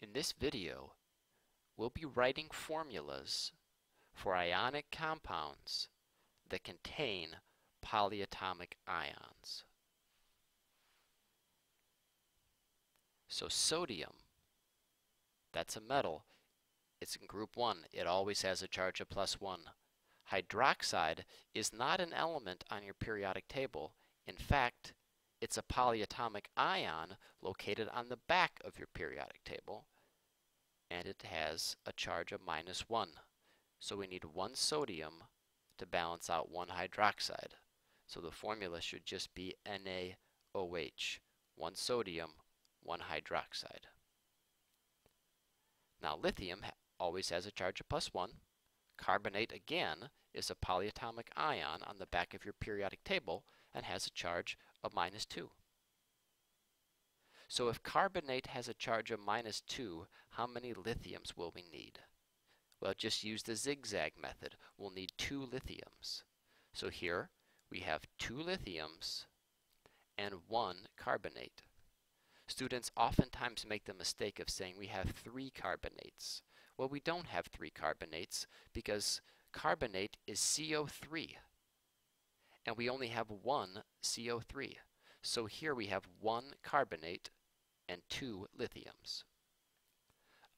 In this video, we'll be writing formulas for ionic compounds that contain polyatomic ions. So sodium, that's a metal. It's in group 1. It always has a charge of plus 1. Hydroxide is not an element on your periodic table. In fact, it's a polyatomic ion located on the back of your periodic table, and it has a charge of minus 1. So we need one sodium to balance out one hydroxide. So the formula should just be NaOH, one sodium, one hydroxide. Now lithium always has a charge of plus 1. Carbonate, again, is a polyatomic ion on the back of your periodic table and has a charge of minus 2. So if carbonate has a charge of minus 2, how many lithiums will we need? Well, just use the zigzag method. We'll need two lithiums. So here we have two lithiums and one carbonate. Students oftentimes make the mistake of saying we have three carbonates. Well, we don't have three carbonates because carbonate is CO3 and we only have one CO3. So here we have one carbonate and two lithiums.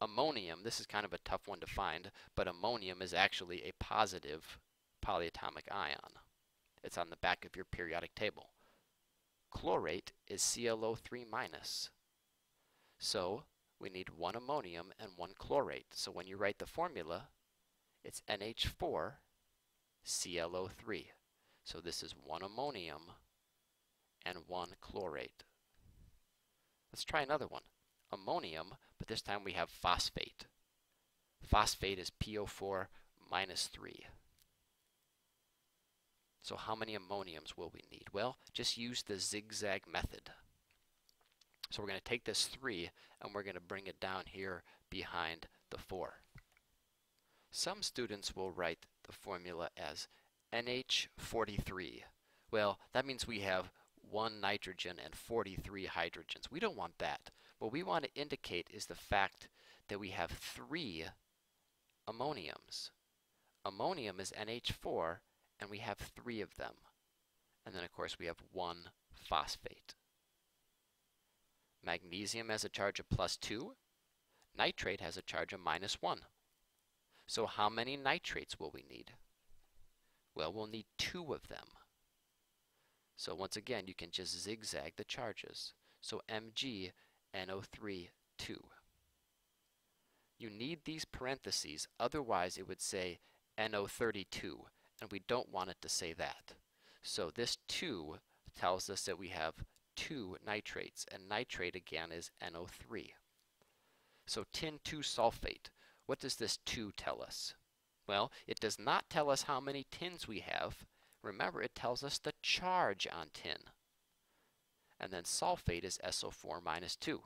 Ammonium, this is kind of a tough one to find, but ammonium is actually a positive polyatomic ion. It's on the back of your periodic table. Chlorate is ClO3 minus. So we need one ammonium and one chlorate. So when you write the formula, it's NH4 ClO3. So this is one ammonium and one chlorate. Let's try another one. Ammonium, but this time we have phosphate. Phosphate is PO4 minus 3. So how many ammoniums will we need? Well, just use the zigzag method. So we're going to take this 3 and we're going to bring it down here behind the 4. Some students will write the formula as NH43. Well, that means we have one nitrogen and 43 hydrogens. We don't want that. What we want to indicate is the fact that we have three ammoniums. Ammonium is NH4 and we have three of them. And then of course we have one phosphate. Magnesium has a charge of plus 2. Nitrate has a charge of minus 1. So how many nitrates will we need? Well, we'll need two of them. So once again, you can just zigzag the charges. So Mg, NO3, 2. You need these parentheses, otherwise it would say NO32, and we don't want it to say that. So this 2 tells us that we have two nitrates, and nitrate again is NO3. So tin 2 sulfate, what does this 2 tell us? Well, it does not tell us how many tins we have. Remember, it tells us the charge on tin. And then sulfate is SO4 minus 2.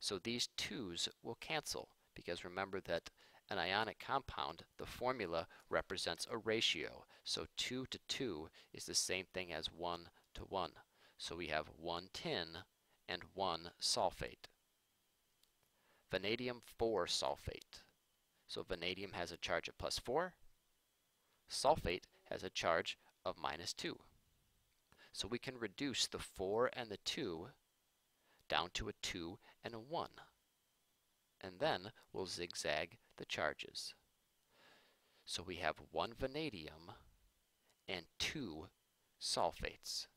So these 2's will cancel because remember that an ionic compound, the formula represents a ratio. So 2 to 2 is the same thing as 1 to 1. So we have 1 tin and 1 sulfate. Vanadium 4 sulfate. So vanadium has a charge of plus 4. Sulfate has a charge of minus 2. So we can reduce the 4 and the 2 down to a 2 and a 1. And then we'll zigzag the charges. So we have one vanadium and two sulfates.